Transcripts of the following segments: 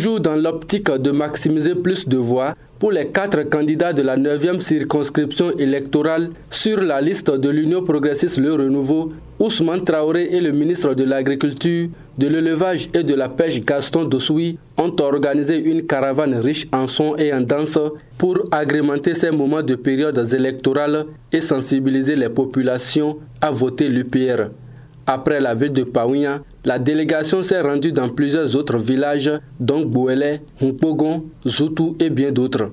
Toujours dans l'optique de maximiser plus de voix, pour les quatre candidats de la 9e circonscription électorale sur la liste de l'Union progressiste Le Renouveau, Ousmane Traoré et le ministre de l'Agriculture, de l'Élevage et de la Pêche Gaston Dossoui ont organisé une caravane riche en sons et en danse pour agrémenter ces moments de périodes électorales et sensibiliser les populations à voter l'UPR. Après la ville de Paouia, la délégation s'est rendue dans plusieurs autres villages, dont Bouélé, Mpogon, Zoutou et bien d'autres.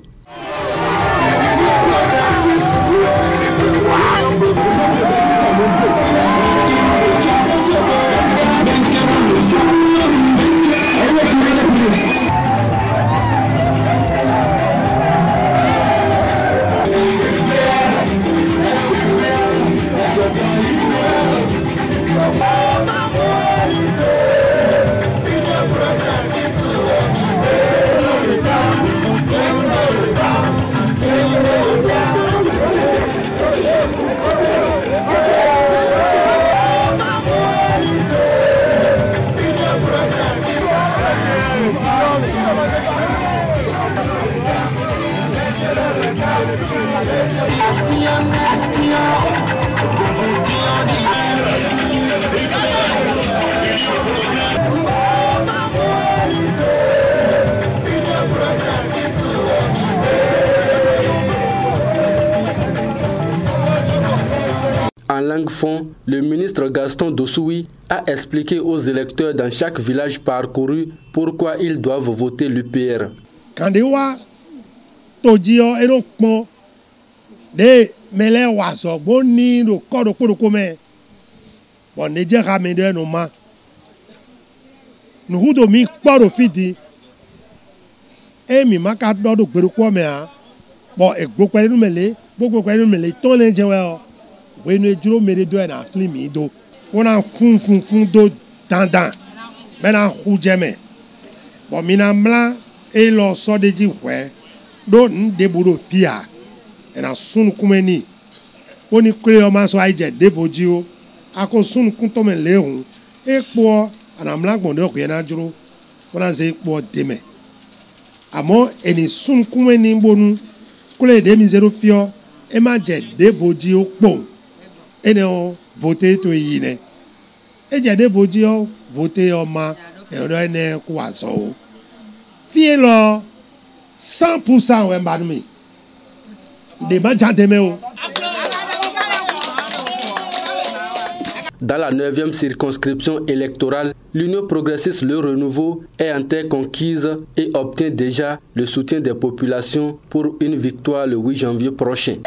En langue fond, le ministre Gaston Dossoui a expliqué aux électeurs dans chaque village parcouru pourquoi ils doivent voter l'UPR. Todio eno kpɔn de mele wazɔ gbo ni do kɔ do kpɔdoko mɛ bɔn ne dze hame ɖe no ma nuhu do mi kpɔ do fi di eye mi ma ka dɔ do gbeɖokpɔ mɛa bɔn egbo kpɛ ɖe nu me le gbogbo kpɛ ɖe nu me le tɔn le dze wɛ o wenu edzro me ɖe do yina fli mi do wona fun fun fun do dandan. Bena ƒu dze me bɔn mina mla eye lɔ sɔ de dzi hwɛ do ndeburo pia ena sunu kumeni. Oni kule ọma sọ ayijẹ devoji o ako sunu kuntọmẹ lehun ekpoọ anamlagbọnde ọkùnrin náà dúró wọn náà ṣe ekpoọ demẹ àmọ́ eni sunu kumeni bonu kule demi zero fiọ ema jẹ devoji o kpọ ene o vote to e yi nẹ ejẹ devoji o vote ọma ẹ̀rọ e ene kó wa sọ o fie lọ. 100% Wembarmi. Demande Dans la 9e circonscription électorale, l'Union progressiste Le Renouveau est en terre conquise et obtient déjà le soutien des populations pour une victoire le 8 janvier prochain.